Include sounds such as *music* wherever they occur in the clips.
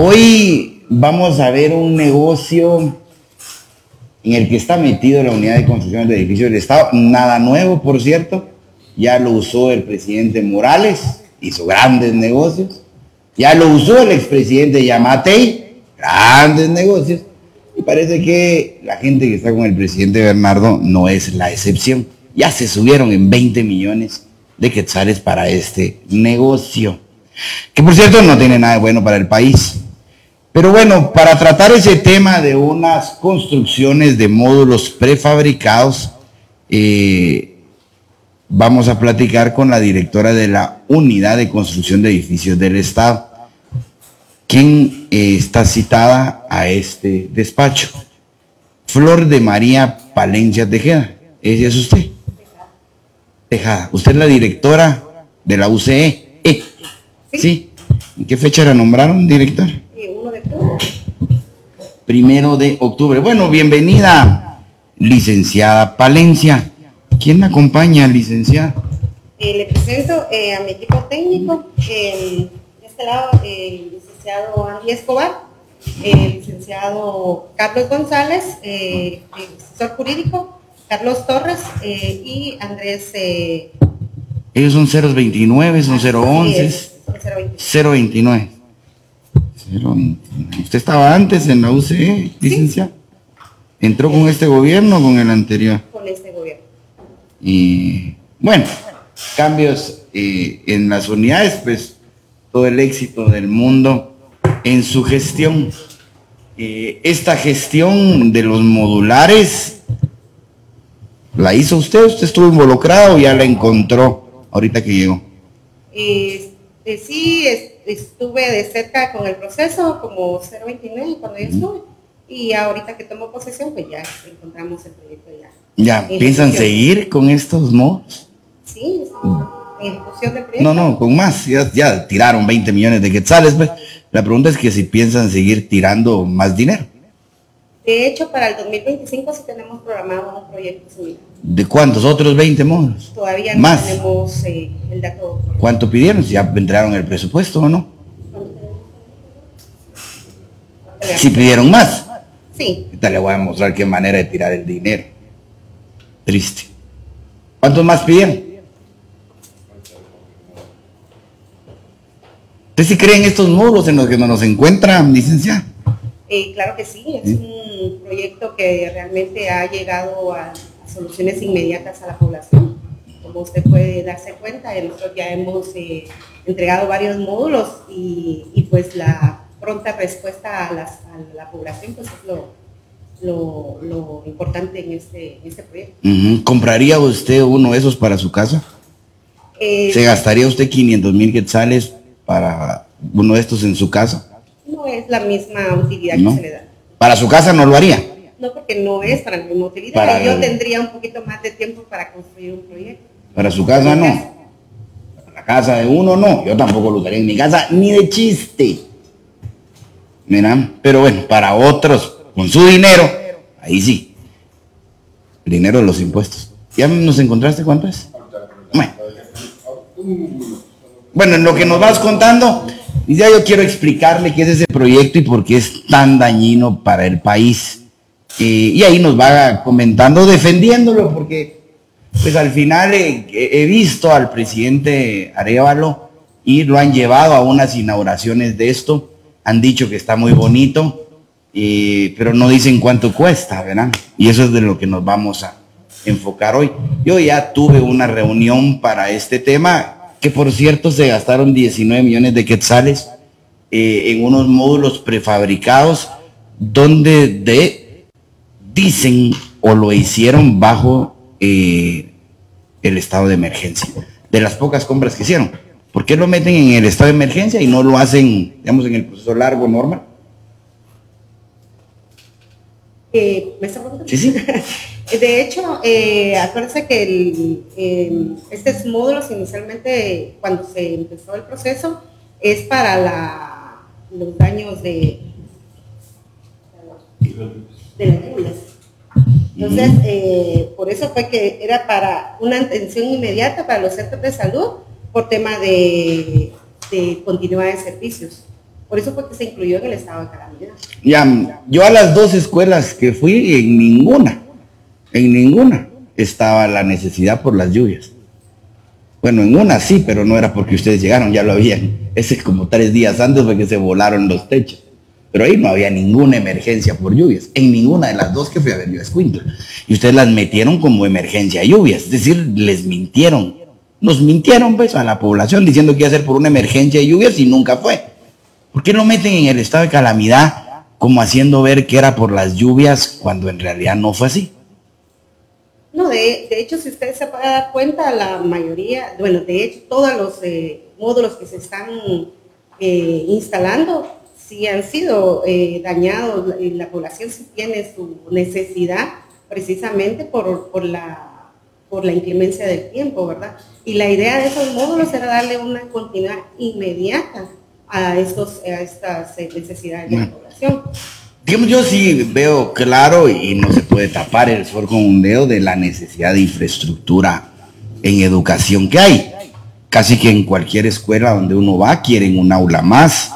Hoy vamos a ver un negocio en el que está metido la unidad de construcción de edificios del Estado. Nada nuevo, por cierto. Ya lo usó el presidente Morales, hizo grandes negocios. Ya lo usó el expresidente Yamatei, grandes negocios. Y parece que la gente que está con el presidente Bernardo no es la excepción. Ya se subieron en 20 millones de quetzales para este negocio. Que por cierto no tiene nada de bueno para el país. Pero bueno, para tratar ese tema de unas construcciones de módulos prefabricados, eh, vamos a platicar con la directora de la Unidad de Construcción de Edificios del Estado, quien eh, está citada a este despacho. Flor de María Palencia Tejeda. ¿Ella es usted? Tejada. Usted es la directora de la UCE. ¿Sí? ¿Sí? ¿En qué fecha la nombraron directora? Primero de octubre. Bueno, bienvenida, licenciada Palencia. ¿Quién me acompaña, licenciada? Eh, le presento eh, a mi equipo técnico. de este lado, el licenciado Andy Escobar, el licenciado Carlos González, eh, asesor jurídico, Carlos Torres y Andrés. Ellos son 029, son 011. 029. ¿Usted estaba antes en la UCE, licencia? ¿Entró con este gobierno o con el anterior? Con este gobierno. Y bueno, cambios eh, en las unidades, pues todo el éxito del mundo en su gestión. Eh, esta gestión de los modulares, ¿la hizo usted? ¿Usted estuvo involucrado o ya la encontró ahorita que llegó? Este, sí, estuve de cerca con el proceso, como 029 cuando yo estuve. Y ahorita que tomo posesión, pues ya encontramos el proyecto ya. ¿Ya piensan seguir con estos mods? Sí, en ejecución del proyecto. No, no, con más. Ya, tiraron 20 millones de quetzales. Pues. La pregunta es que si piensan seguir tirando más dinero. De hecho, para el 2025 sí tenemos programado un proyecto similar. ¿De cuántos? ¿Otros 20 módulos? Todavía no ¿Más? tenemos eh, el dato. ¿Cuánto pidieron? ¿Ya entraron el presupuesto o no? ¿Si pidieron más? Sí. Ahorita le voy a mostrar qué manera de tirar el dinero. Triste. ¿Cuántos más pidieron? ¿Usted sí cree en estos módulos en los que nos encuentran, licenciada? Eh, claro que sí, es un proyecto que realmente ha llegado a soluciones inmediatas a la población. Como usted puede darse cuenta, nosotros ya hemos eh, entregado varios módulos y, pues la pronta respuesta a, la población pues es lo, importante en este, este proyecto. ¿Compraría usted uno de esos para su casa? Eh, ¿Se gastaría usted 500 mil quetzales para uno de estos en su casa? No es la misma utilidad que se le da. ¿Para su casa no lo haría? No, porque no es para misma utilidad. yo tendría un poquito más de tiempo para construir un proyecto. Para su casa no. Para la casa de uno no. Yo tampoco lo usaría en mi casa ni de chiste. Mira, pero bueno, para otros, con su dinero, ahí sí. El dinero de los impuestos. ¿Ya nos encontraste cuánto es? Bueno. Bueno, en lo que nos vas contando, ya yo quiero explicarle qué es ese proyecto y por qué es tan dañino para el país. Eh, y ahí nos va comentando, defendiéndolo, porque pues al final he visto al presidente Arevalo y lo han llevado a unas inauguraciones de esto, han dicho que está muy bonito, eh, pero no dicen cuánto cuesta, ¿verdad? Y eso es de lo que nos vamos a enfocar hoy. Yo ya tuve una reunión para este tema, que por cierto se gastaron 19 millones de quetzales eh, en unos módulos prefabricados, donde de dicen o lo hicieron bajo eh, el estado de emergencia, de las pocas compras que hicieron. ¿Por qué lo meten en el estado de emergencia y no lo hacen, digamos, en el proceso largo normal? Eh, ¿Me está Sí, sí. *laughs* De hecho, eh, acuérdense que el, eh, estos módulos inicialmente, cuando se empezó el proceso, es para la, los daños de, de las entonces, eh, por eso fue que era para una atención inmediata para los centros de salud por tema de, continuidad de servicios. Por eso fue que se incluyó en el estado de calamidad. Ya, yo a las dos escuelas que fui, en ninguna, en ninguna estaba la necesidad por las lluvias. Bueno, en una sí, pero no era porque ustedes llegaron, ya lo habían. Ese es como tres días antes fue que se volaron los techos. Pero ahí no había ninguna emergencia por lluvias. En ninguna de las dos que fui a ver yo a Y ustedes las metieron como emergencia lluvias. Es decir, les mintieron. Nos mintieron pues a la población diciendo que iba a ser por una emergencia de lluvias y nunca fue. ¿Por qué lo meten en el estado de calamidad como haciendo ver que era por las lluvias cuando en realidad no fue así? No, de, hecho, si ustedes se dar cuenta, la mayoría, bueno, de hecho, todos los eh, módulos que se están eh, instalando sí han sido eh, dañados, la población sí tiene su necesidad precisamente por, por, la, por la inclemencia del tiempo, ¿verdad? Y la idea de esos módulos era darle una continuidad inmediata a, estos, a estas eh, necesidades de la población. Digamos, yo sí veo claro y no se puede tapar el sol con un dedo de la necesidad de infraestructura en educación que hay. Casi que en cualquier escuela donde uno va quieren un aula más,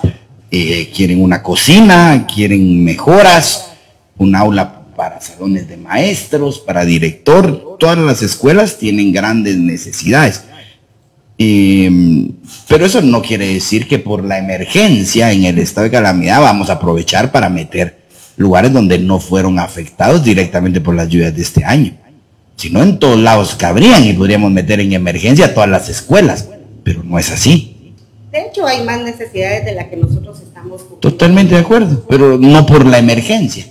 eh, quieren una cocina, quieren mejoras, un aula para salones de maestros, para director. Todas las escuelas tienen grandes necesidades. Em, pero eso no quiere decir que por la emergencia en el estado de calamidad vamos a aprovechar para meter lugares donde no fueron afectados directamente por las lluvias de este año. Si no, en todos lados cabrían y podríamos meter en emergencia todas las escuelas, pero no es así. De hecho, hay más necesidades de las que nosotros estamos... Totalmente de acuerdo, pero no por la emergencia.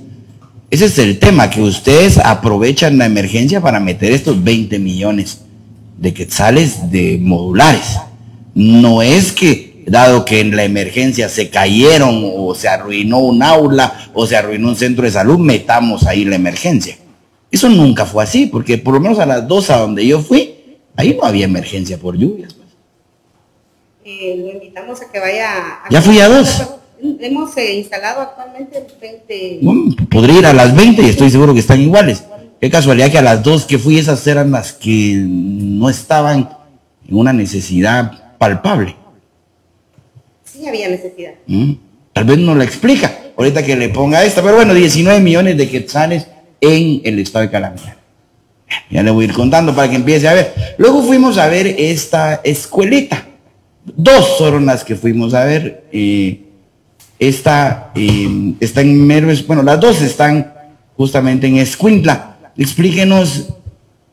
Ese es el tema, que ustedes aprovechan la emergencia para meter estos 20 millones de quetzales de modulares. No es que, dado que en la emergencia se cayeron o se arruinó un aula o se arruinó un centro de salud, metamos ahí la emergencia. Eso nunca fue así, porque por lo menos a las dos a donde yo fui, ahí no había emergencia por lluvias. Pues. Eh, lo invitamos a que vaya a... Ya fui a dos. Hemos eh, instalado actualmente 20... podría ir a las 20 y estoy seguro que están iguales. Qué casualidad que a las dos que fui esas eran las que no estaban en una necesidad palpable. Sí había necesidad. Mm, tal vez no la explica. Ahorita que le ponga esta, pero bueno, 19 millones de quetzales en el estado de calamidad. Ya le voy a ir contando para que empiece a ver. Luego fuimos a ver esta escuelita. Dos fueron las que fuimos a ver. Eh, esta eh, está en Meros, bueno, las dos están justamente en Escuintla explíquenos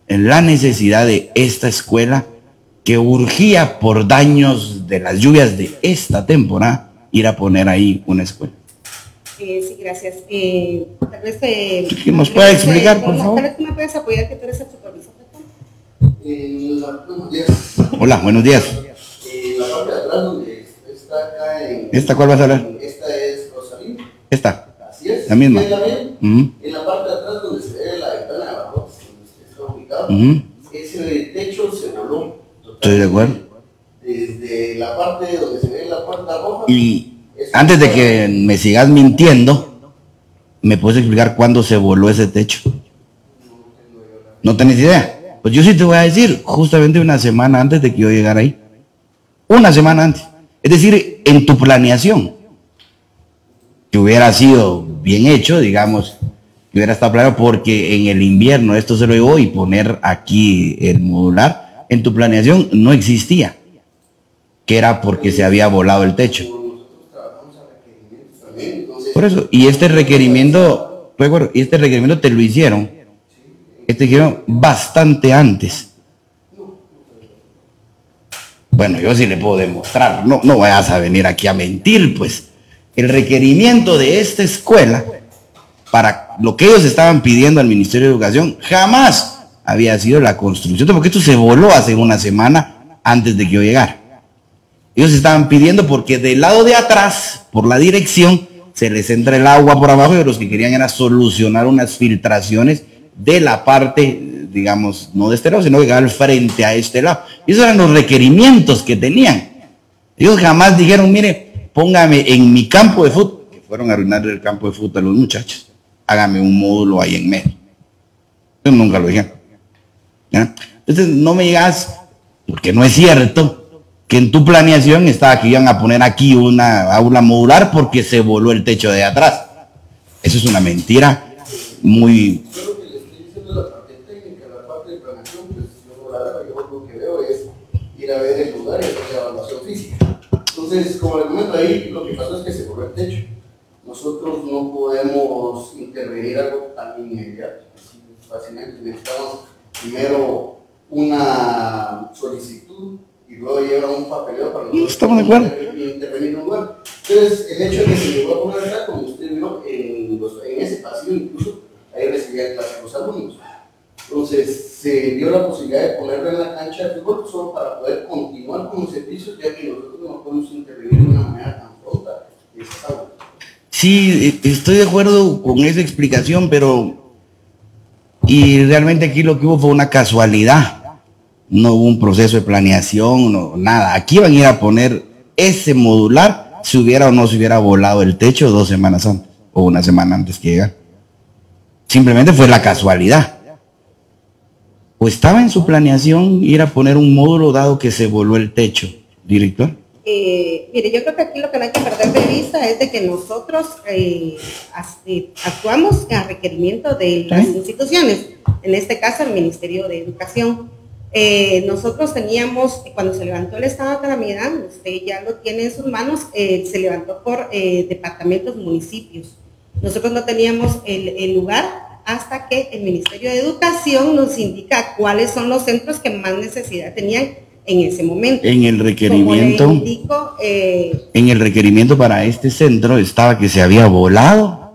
la necesidad de esta escuela que urgía por daños de las lluvias de esta temporada ir a poner ahí una escuela. Eh, sí, gracias. Eh, tal vez eh, que nos pueda explicar, por favor. Tal vez me puedes apoyar que tú eres el supervisor. Eh, buenos días. Hola, buenos días. Eh, la parte de atrás donde está acá en... ¿Esta cuál vas a hablar? Esta es Rosalín. Esta. Así es. La misma. ¿La En la parte de atrás donde se ve la ventana de abajo, donde está ubicado, ese techo se voló. Estoy de acuerdo. Desde la parte donde se ve la puerta roja. Y antes de que me sigas mintiendo, ¿me puedes explicar cuándo se voló ese techo? ¿No tenés idea? Pues yo sí te voy a decir, justamente una semana antes de que yo llegara ahí. Una semana antes. Es decir, en tu planeación que hubiera sido bien hecho, digamos, que hubiera estado claro, porque en el invierno esto se lo llevó y poner aquí el modular, en tu planeación no existía, que era porque se había volado el techo. Por eso, y este requerimiento, y este requerimiento te lo hicieron, este hicieron bastante antes. Bueno, yo sí le puedo demostrar, no, no vayas a venir aquí a mentir, pues el requerimiento de esta escuela para lo que ellos estaban pidiendo al Ministerio de Educación jamás había sido la construcción, porque esto se voló hace una semana antes de que yo llegara. Ellos estaban pidiendo porque del lado de atrás, por la dirección, se les entra el agua por abajo y los que querían era solucionar unas filtraciones de la parte, digamos, no de este lado, sino que al frente a este lado. Y esos eran los requerimientos que tenían. Ellos jamás dijeron, mire, póngame en mi campo de fútbol, que fueron a arruinar el campo de fútbol a los muchachos, hágame un módulo ahí en medio. Yo nunca lo dije. Entonces no me digas, porque no es cierto, que en tu planeación estaba que iban a poner aquí una aula modular porque se voló el techo de atrás. Eso es una mentira muy... A ver Entonces, como le comento ahí, lo que pasó es que se voló el techo. Nosotros no podemos intervenir algo tan inmediato, así fácilmente. Necesitamos primero una solicitud y luego lleva un papeleo para nosotros Estamos de acuerdo. intervenir en un lugar. Entonces, el hecho de que se llegó a poner acá, como usted vio, en, los- en ese pasillo incluso, ahí recibían clases los alumnos. Entonces, se dio la posibilidad de ponerlo en la cancha de fútbol solo para poder continuar con los servicios, ya que nosotros no podemos intervenir de una manera tan pronta en esas aulas. Sí, e- estoy de acuerdo con esa explicación, pero... Y realmente aquí lo que hubo fue una casualidad. No hubo un proceso de planeación, no, nada. Aquí iban a ir a poner ese modular si hubiera o no se hubiera volado el techo dos semanas antes o una semana antes que llegar. Simplemente fue la casualidad. ¿O estaba en su planeación ir a poner un módulo dado que se voló el techo, director? Eh, mire, yo creo que aquí lo que no hay que perder de vista es de que nosotros eh, eh, actuamos a requerimiento de las ¿Sí? instituciones, en este caso el Ministerio de Educación. Eh, nosotros teníamos, cuando se levantó el estado de calamidad, usted ya lo tiene en sus manos, se levantó por departamentos, municipios. Nosotros no teníamos el, el lugar hasta que el Ministerio de Educación nos indica cuáles son los centros que más necesidad tenían en ese momento. En el requerimiento... Como le indico, eh, En el requerimiento para este centro estaba que se había volado.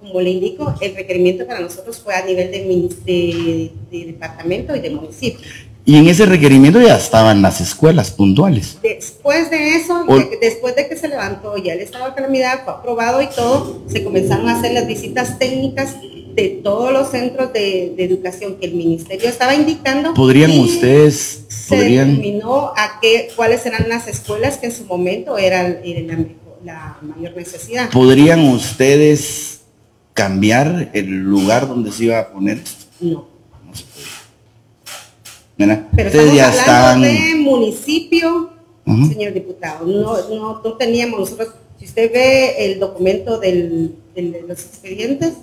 como le indico, el requerimiento para nosotros fue a nivel de, de- de departamento y de municipio. Y en ese requerimiento ya estaban las escuelas puntuales. Después de eso, O- de- después de que se levantó ya el estado de calamidad, fue aprobado y todo, se comenzaron a hacer las visitas técnicas de todos los centros de, de educación que el ministerio estaba indicando. ¿Podrían ustedes, Se podrían, determinó a qué, cuáles eran las escuelas que en su momento eran, eran la, mejor- la mayor necesidad. podrían ustedes cambiar el lugar donde se iba a poner? No. Mira, Pero ustedes estamos ya hablando estaban, de municipio, señor diputado. No, no, no teníamos nosotros, si usted ve el documento del, del- de los expedientes,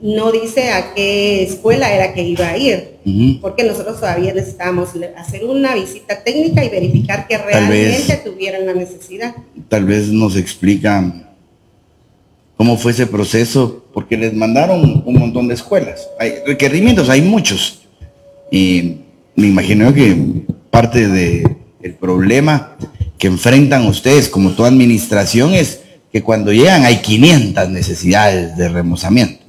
no dice a qué escuela era que iba a ir, porque nosotros todavía necesitábamos le- hacer una visita técnica y verificar que realmente vez. tuvieran la necesidad. tal vez nos explican cómo fue ese proceso, porque les mandaron un montón de escuelas. Hay requerimientos, hay muchos. Y me imagino que parte de el problema que enfrentan ustedes como toda administración es que cuando llegan hay 500 necesidades de remozamiento.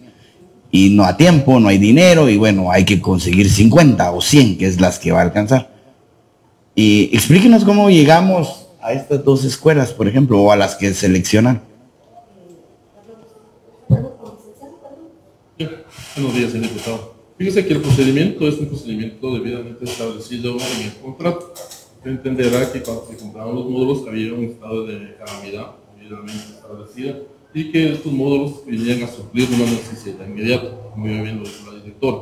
Y no a tiempo, no hay dinero y bueno, hay que conseguir 50 o 100, que es las que va a alcanzar. Y explíquenos cómo llegamos a estas dos escuelas, por ejemplo, o a las que seleccionan. Buenos días, señor diputado. Fíjese que el procedimiento es un procedimiento debidamente establecido en el contrato. Usted entenderá que cuando se compraron los módulos había un estado de calamidad debidamente establecida y que estos módulos venían a suplir una necesidad inmediata, como ya bien lo dijo la directora.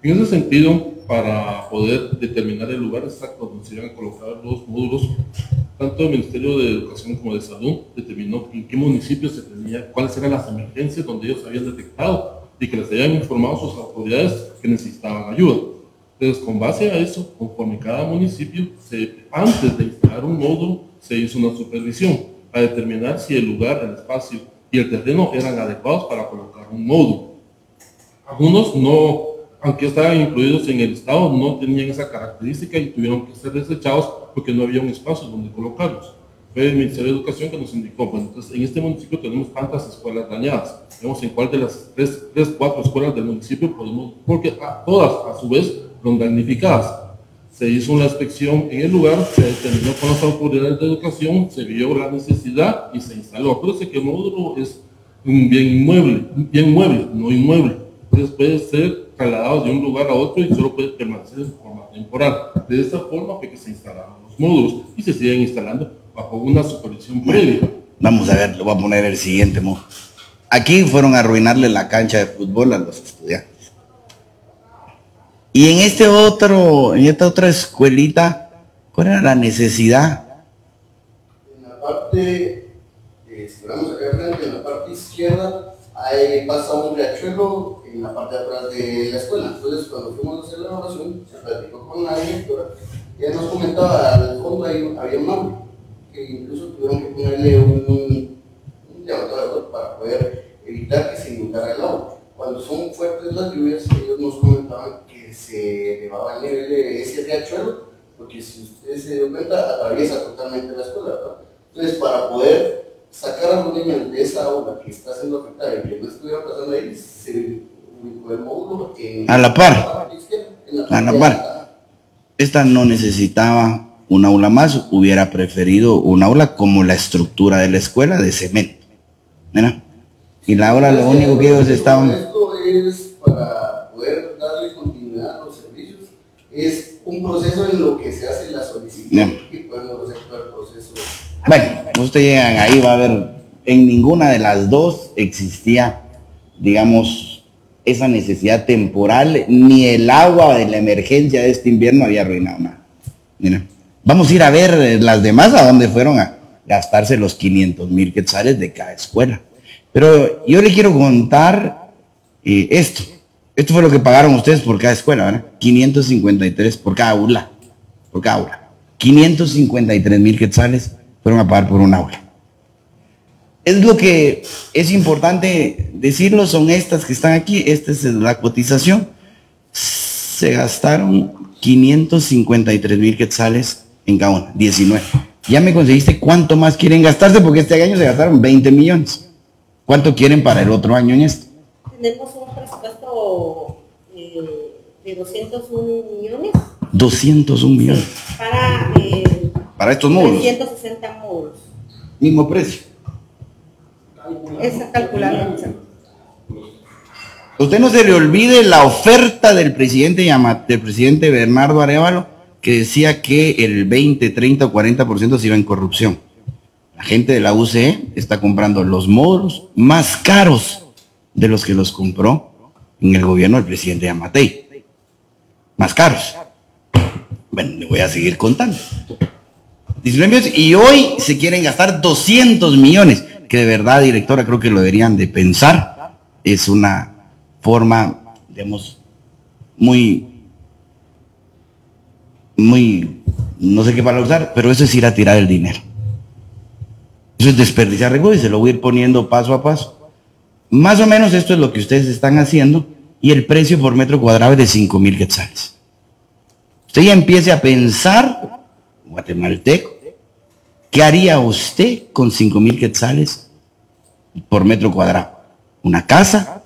En ese sentido, para poder determinar el lugar exacto donde se iban a colocar los módulos, tanto el Ministerio de Educación como de Salud determinó en qué municipios se tenía, cuáles eran las emergencias donde ellos habían detectado y que les habían informado sus autoridades que necesitaban ayuda. Entonces, con base a eso, conforme cada municipio, antes de instalar un módulo, se hizo una supervisión para determinar si el lugar, el espacio y el terreno eran adecuados para colocar un módulo. Algunos no, aunque estaban incluidos en el Estado, no tenían esa característica y tuvieron que ser desechados porque no había un espacio donde colocarlos. Fue el Ministerio de Educación que nos indicó, bueno, entonces en este municipio tenemos tantas escuelas dañadas. Vemos en cuál de las tres, tres cuatro escuelas del municipio podemos, porque todas a su vez fueron damnificadas. Se hizo una inspección en el lugar, se determinó con las autoridades de educación, se vio la necesidad y se instaló. Acuérdense que el módulo es un bien inmueble, un bien mueble, no inmueble. Entonces puede ser trasladado de un lugar a otro y solo puede permanecer en forma temporal. De esta forma fue que se instalaron los módulos y se siguen instalando bajo una supervisión previa. Vamos a ver, le voy a poner el siguiente mo. Aquí fueron a arruinarle la cancha de fútbol a los estudiantes. Y en este otro, en esta otra escuelita, ¿Cuál era la necesidad? En la parte, eh, si vamos acá frente, en la parte izquierda, ahí pasa un riachuelo en la parte de atrás de la escuela. Entonces, cuando fuimos a hacer la evaluación, se platicó con la directora, ella nos comentaba, al fondo ahí había un árbol, que incluso tuvieron que ponerle un, un para poder evitar que se inundara el agua. Cuando son fuertes las lluvias, ellos nos que se elevaba el nivel de ese riachuelo, porque si ustedes se dio cuenta, atraviesa totalmente la escuela. ¿verdad? Entonces, para poder sacar a los niños de esa aula que está siendo afectada y que no estuviera pasando ahí, se ubicó el módulo en A la par. en la A la par. Esta no necesitaba un aula más, hubiera preferido un aula como la estructura de la escuela de cemento. ¿verdad? Y la aula lo único que ellos estaban... Esto es para poder darle continuidad a los servicios. Es un proceso en lo que se hace la solicitud Ya. y podemos todo el proceso. Bueno, ustedes llegan ahí, va a ver, en ninguna de las dos existía, digamos, esa necesidad temporal, ni el agua de la emergencia de este invierno había arruinado nada. Mira, vamos a ir a ver las demás a dónde fueron a gastarse los 500 mil quetzales de cada escuela. Pero yo le quiero contar eh, esto. Esto fue lo que pagaron ustedes por cada escuela, ¿verdad? 553 por cada aula. Por cada aula. 553 mil quetzales fueron a pagar por un aula. Es lo que es importante decirlo, son estas que están aquí, esta es la cotización. Se gastaron 553 mil quetzales en cada una, 19. Ya me conseguiste cuánto más quieren gastarse, porque este año se gastaron 20 millones. ¿Cuánto quieren para el otro año en esto? Tenemos eh, de 201 millones 201 millones. para eh, Para estos módulos, 360 módulos. mismo precio. Es calculado. A usted no se le olvide la oferta del presidente, del presidente Bernardo Arevalo, que decía que el 20, 30 o 40% se iba en corrupción. La gente de la UCE está comprando los módulos más caros de los que los compró en el gobierno del presidente Yamatei. Más caros. Bueno, le voy a seguir contando. 19 millones y hoy se quieren gastar 200 millones, que de verdad, directora, creo que lo deberían de pensar. Es una forma, digamos, muy, muy, no sé qué para usar, pero eso es ir a tirar el dinero. Eso es desperdiciar recursos y se lo voy a ir poniendo paso a paso. Más o menos esto es lo que ustedes están haciendo y el precio por metro cuadrado es de 5 mil quetzales. Usted ya empiece a pensar, guatemalteco, ¿qué haría usted con 5 mil quetzales por metro cuadrado? ¿Una casa?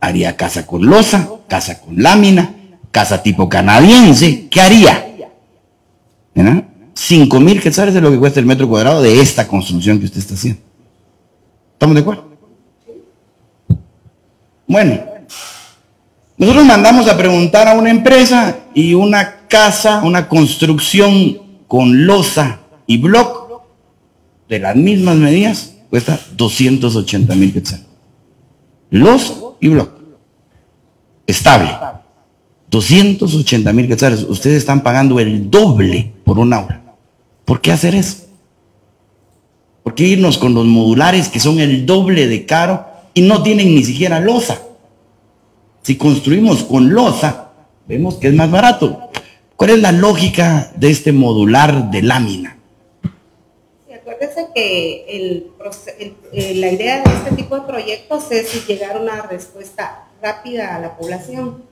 Haría casa con losa, casa con lámina, casa tipo canadiense. ¿Qué haría? ¿Verdad? 5 mil quetzales es lo que cuesta el metro cuadrado de esta construcción que usted está haciendo. ¿Estamos de acuerdo? Bueno, nosotros mandamos a preguntar a una empresa y una casa, una construcción con losa y block de las mismas medidas cuesta 280 mil quetzales. Losa y block. Estable. 280 mil quetzales. Ustedes están pagando el doble por un aula. ¿Por qué hacer eso? ¿Por qué irnos con los modulares que son el doble de caro y no tienen ni siquiera losa? Si construimos con losa, vemos que es más barato. ¿Cuál es la lógica de este modular de lámina? Acuérdese que eh, la idea de este tipo de proyectos es llegar a una respuesta rápida a la población.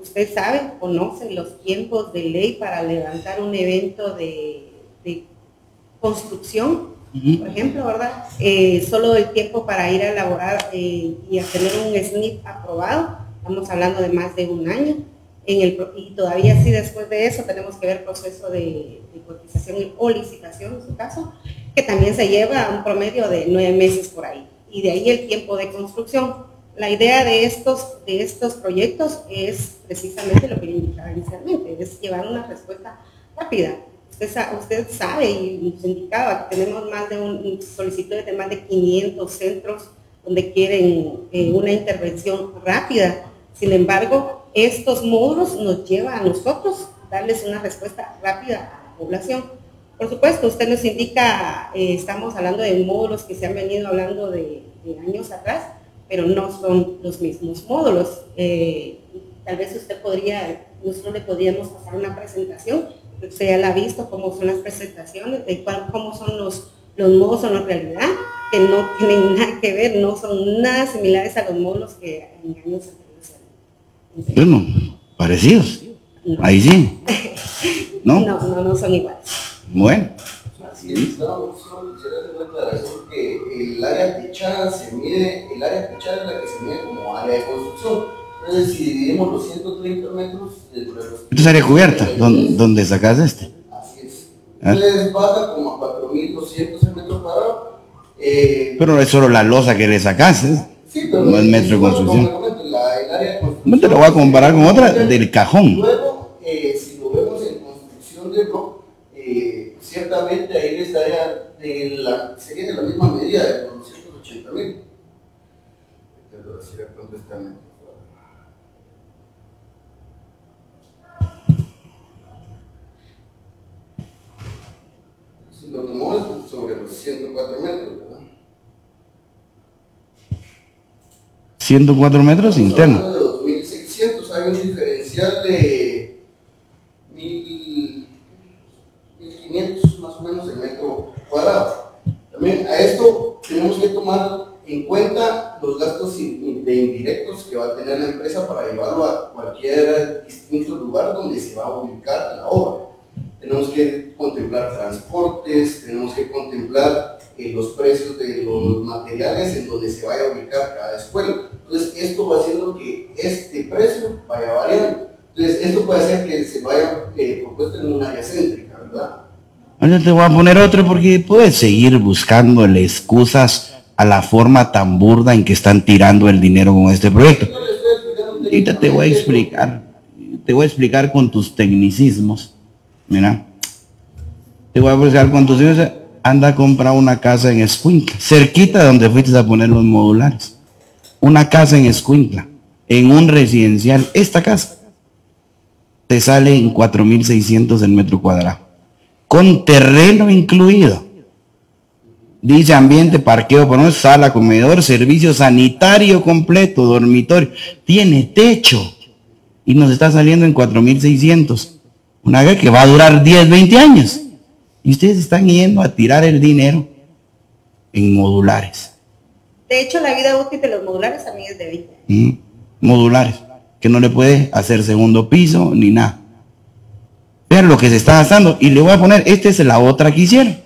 Usted sabe, conoce los tiempos de ley para levantar un evento de construcción, por ejemplo, ¿verdad? Eh, solo el tiempo para ir a elaborar eh, y a tener un SNIP aprobado, estamos hablando de más de un año. En el, y todavía sí después de eso tenemos que ver proceso de, de cotización o licitación en su caso, que también se lleva un promedio de nueve meses por ahí. Y de ahí el tiempo de construcción. La idea de estos, de estos proyectos es precisamente lo que indicaba inicialmente, es llevar una respuesta rápida. Usted, sa- usted sabe y nos indicaba que tenemos más de un, solicitudes de más de 500 centros donde quieren eh, una intervención rápida. Sin embargo, estos módulos nos llevan a nosotros darles una respuesta rápida a la población. Por supuesto, usted nos indica, eh, estamos hablando de módulos que se han venido hablando de, años atrás, pero no son los mismos módulos. Eh, tal vez usted podría, nosotros le podríamos pasar una presentación, usted ya la ha visto, cómo son las presentaciones, de cómo son los, los módulos en la realidad, que no tienen *laughs* nada que ver, no son nada similares a los módulos que en años anteriores. Bueno, parecidos. Ahí sí. *laughs* ¿No? No, no, no son iguales. Bueno. Así es, no, solo quisiera hacer una aclaración que el área techada se mide, el área techada es la que se mide como área de construcción. Entonces, si dividimos los 130 metros... Esto es área cubierta, ¿dónde, sacas este? Así es. ¿Ah? Entonces baja como a 4.200 metros cuadrados. Eh, pero es solo la losa que le sacas, ¿eh? Sí, pero no es metro de construcción. No te lo voy a comparar con otra del cajón. Luego, eh, si lo vemos en construcción de bloque, ciertamente ahí estaría de la, sería de la misma medida de los 280 mil. Si lo tomamos sobre los 104 metros, ¿verdad? 104 metros internos. De 2600 hay un diferencial de También a esto tenemos que tomar en cuenta los gastos de indirectos que va a tener la empresa para llevarlo a cualquier distinto lugar donde se va a ubicar la obra. Tenemos que contemplar transportes, tenemos que contemplar eh, los precios de los materiales en donde se vaya a ubicar cada escuela. Entonces, esto va haciendo que este precio vaya variando. Entonces, esto puede hacer que se vaya eh, propuesto en un área céntrica, ¿verdad? Ahora te voy a poner otro porque puedes seguir buscándole excusas a la forma tan burda en que están tirando el dinero con este proyecto. Ahorita te voy a explicar, te voy a explicar con tus tecnicismos. Mira, te voy a explicar con tus tecnicismos. Anda a comprar una casa en Escuintla, cerquita de donde fuiste a poner los modulares. Una casa en Escuintla, en un residencial. Esta casa te sale en 4.600 el metro cuadrado con terreno incluido. Dice ambiente, parqueo, por sala, comedor, servicio sanitario completo, dormitorio. Tiene techo. Y nos está saliendo en 4.600. Una vez que va a durar 10, 20 años. Y ustedes están yendo a tirar el dinero en modulares. De hecho, la vida útil de los modulares también es de 20. Mm, modulares. Que no le puede hacer segundo piso ni nada. Vean lo que se está gastando. Y le voy a poner, esta es la otra que hicieron.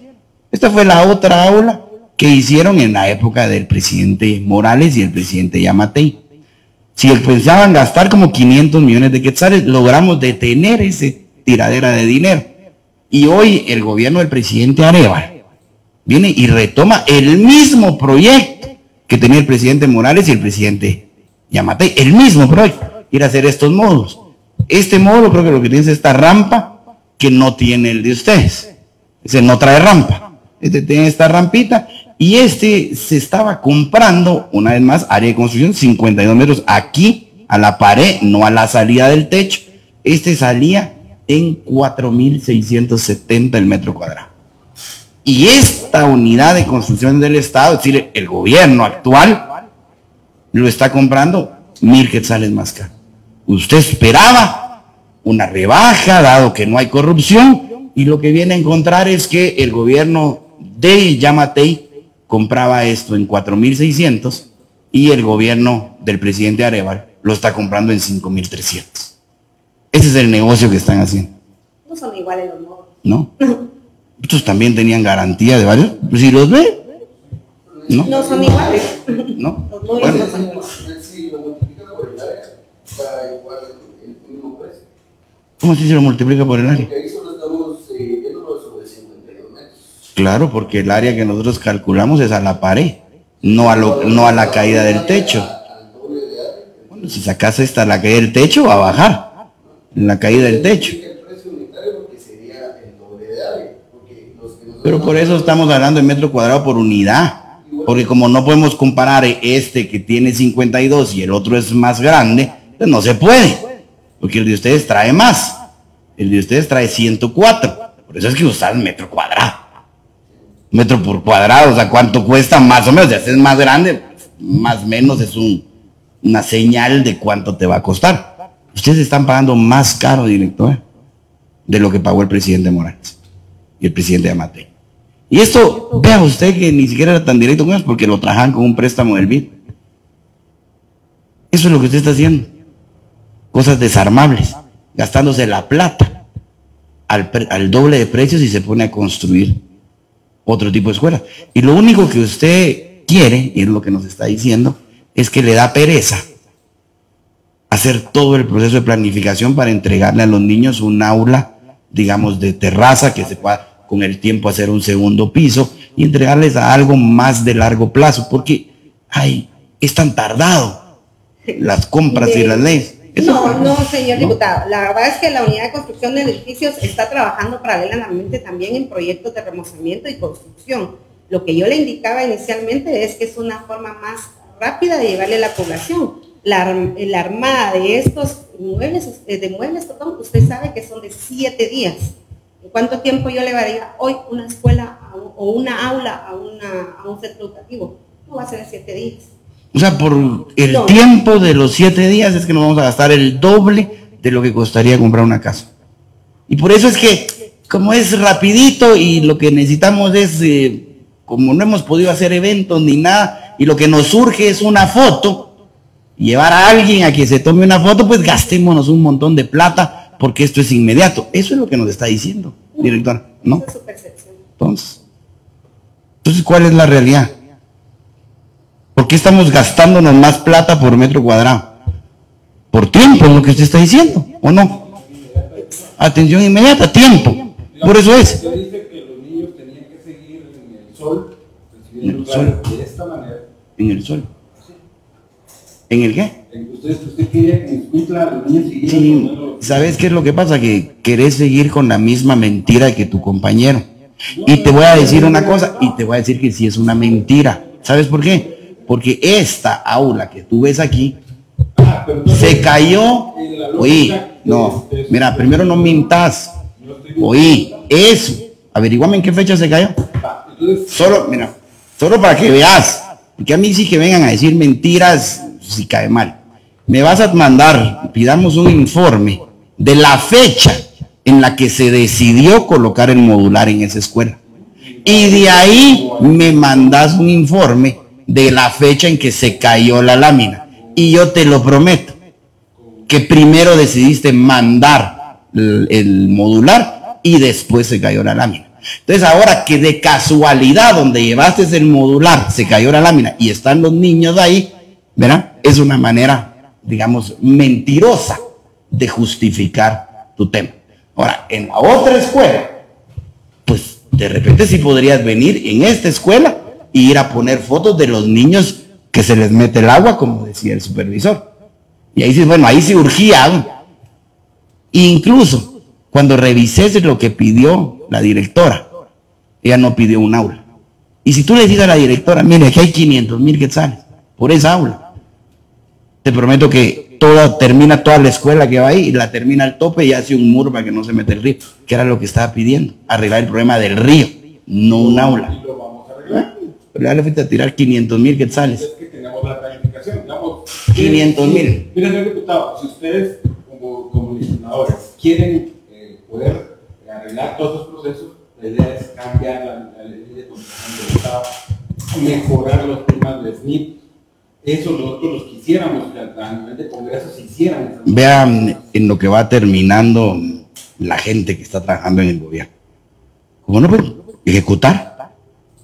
Esta fue la otra aula que hicieron en la época del presidente Morales y el presidente Yamatei. Si pensaban gastar como 500 millones de quetzales, logramos detener ese tiradera de dinero. Y hoy el gobierno del presidente Areva viene y retoma el mismo proyecto que tenía el presidente Morales y el presidente Yamatei. El mismo proyecto. Ir a hacer estos módulos. Este módulo creo que lo que tiene es esta rampa que no tiene el de ustedes. Ese no trae rampa. Este tiene esta rampita y este se estaba comprando, una vez más, área de construcción, 52 metros aquí a la pared, no a la salida del techo. Este salía en 4.670 el metro cuadrado. Y esta unidad de construcción del Estado, es decir, el gobierno actual, lo está comprando mil quetzales más caro. Usted esperaba una rebaja, dado que no hay corrupción, y lo que viene a encontrar es que el gobierno de Yamatei compraba esto en 4.600 y el gobierno del presidente Areval lo está comprando en 5.300. Ese es el negocio que están haciendo. No son iguales los modos. ¿No? Estos también tenían garantía de varios. Pues si los ve. No, no son iguales. ¿No? Los bueno. no son iguales. ¿Cómo si se lo multiplica por el área? Claro, porque el área que nosotros calculamos es a la pared, no a, lo, no a la caída del techo. Bueno, si sacas esta la caída del techo, va a bajar la caída del techo. Pero por eso estamos hablando de metro cuadrado por unidad. Porque como no podemos comparar este que tiene 52 y el otro es más grande, pues no se puede porque el de ustedes trae más. El de ustedes trae 104. Por eso es que usas metro cuadrado. Metro por cuadrado, o sea, ¿cuánto cuesta más o menos? Si es más grande, más o menos es un, una señal de cuánto te va a costar. Ustedes están pagando más caro, director, de lo que pagó el presidente Morales y el presidente Amate. Y esto, vea usted que ni siquiera era tan directo con ellos porque lo trajan con un préstamo del BID. Eso es lo que usted está haciendo. Cosas desarmables, gastándose la plata al, al doble de precios y se pone a construir otro tipo de escuelas. Y lo único que usted quiere, y es lo que nos está diciendo, es que le da pereza hacer todo el proceso de planificación para entregarle a los niños un aula, digamos, de terraza que se pueda con el tiempo hacer un segundo piso y entregarles a algo más de largo plazo, porque, ay, es tan tardado las compras y las leyes. No, no, señor diputado. La verdad es que la unidad de construcción de edificios está trabajando paralelamente también en proyectos de remozamiento y construcción. Lo que yo le indicaba inicialmente es que es una forma más rápida de llevarle a la población. La, la armada de estos muebles, eh, de muebles, perdón, usted sabe que son de siete días. ¿En cuánto tiempo yo le daría hoy una escuela o una aula a, una, a un centro educativo? No va a ser de siete días. O sea, por el tiempo de los siete días es que nos vamos a gastar el doble de lo que costaría comprar una casa. Y por eso es que, como es rapidito y lo que necesitamos es, eh, como no hemos podido hacer eventos ni nada, y lo que nos surge es una foto, llevar a alguien a que se tome una foto, pues gastémonos un montón de plata porque esto es inmediato. Eso es lo que nos está diciendo, director, ¿no? Entonces, entonces, ¿cuál es la realidad? ¿Por qué estamos gastándonos más plata por metro cuadrado? Por tiempo, es lo que usted está diciendo, ¿o no? Atención inmediata, tiempo. Por eso es. Usted dice que los niños tenían que seguir en el sol, en el sol. de esta manera. En el sol. ¿En el qué? Usted, usted quería que cumpla los niños sí, ¿Sabes qué es lo que pasa? Que querés seguir con la misma mentira que tu compañero. Y te voy a decir una cosa, y te voy a decir que sí es una mentira. ¿Sabes por qué? Porque esta aula que tú ves aquí se cayó. Oí, no, mira, primero no mintas. Oí, eso. Averiguame en qué fecha se cayó. Solo, mira, solo para que veas. Porque a mí sí que vengan a decir mentiras si cae mal. Me vas a mandar, pidamos un informe de la fecha en la que se decidió colocar el modular en esa escuela. Y de ahí me mandas un informe de la fecha en que se cayó la lámina. Y yo te lo prometo, que primero decidiste mandar el, modular y después se cayó la lámina. Entonces ahora que de casualidad donde llevaste el modular se cayó la lámina y están los niños ahí, ¿verdad? Es una manera, digamos, mentirosa de justificar tu tema. Ahora, en la otra escuela, pues de repente sí podrías venir en esta escuela ir a poner fotos de los niños que se les mete el agua, como decía el supervisor. Y ahí sí, bueno, ahí sí urgía. Incluso cuando revisé lo que pidió la directora, ella no pidió un aula. Y si tú le dices a la directora, mire, aquí hay 500 mil quetzales por esa aula, te prometo que toda, termina toda la escuela que va ahí y la termina al tope y hace un muro para que no se mete el río, que era lo que estaba pidiendo, arreglar el problema del río, no un aula. Pero ya le fuiste a tirar 500 mil quetzales. Es que tenemos la planificación, digamos. 500 mil. Mira, señor diputado, si ustedes como, como legisladores quieren eh, poder arreglar todos esos procesos, la idea es cambiar la, ley de construcción del Estado, mejorar los temas de SNIP. Eso nosotros los quisiéramos, que a nivel de Congreso se hicieran. Vean en lo que va terminando la gente que está trabajando en el gobierno. ¿Cómo no pueden ejecutar?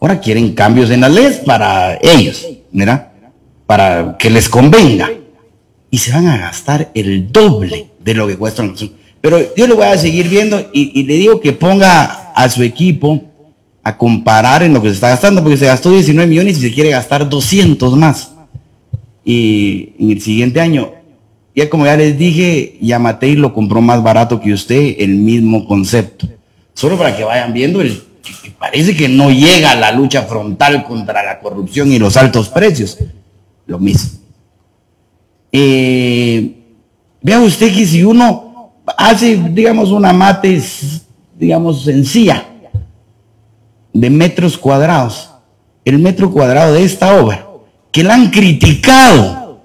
Ahora quieren cambios en las leyes para ellos, ¿verdad? Para que les convenga. Y se van a gastar el doble de lo que cuesta la Pero yo le voy a seguir viendo y, le digo que ponga a su equipo a comparar en lo que se está gastando, porque se gastó 19 millones y se quiere gastar 200 más. Y en el siguiente año, ya como ya les dije, Yamatei lo compró más barato que usted, el mismo concepto. Solo para que vayan viendo el parece que no llega a la lucha frontal contra la corrupción y los altos precios. Lo mismo. Eh, vea usted que si uno hace, digamos, una mate digamos, sencilla de metros cuadrados. El metro cuadrado de esta obra, que la han criticado.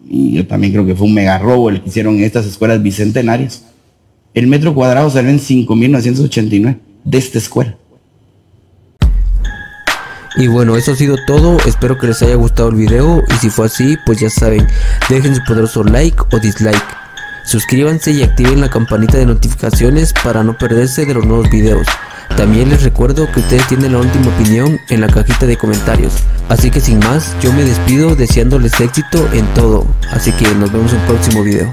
Yo también creo que fue un mega robo el que hicieron en estas escuelas bicentenarias. El metro cuadrado sale en 5.989 de esta escuela. Y bueno, eso ha sido todo, espero que les haya gustado el video y si fue así, pues ya saben, dejen su poderoso like o dislike. Suscríbanse y activen la campanita de notificaciones para no perderse de los nuevos videos. También les recuerdo que ustedes tienen la última opinión en la cajita de comentarios. Así que sin más, yo me despido deseándoles éxito en todo. Así que nos vemos en el próximo video.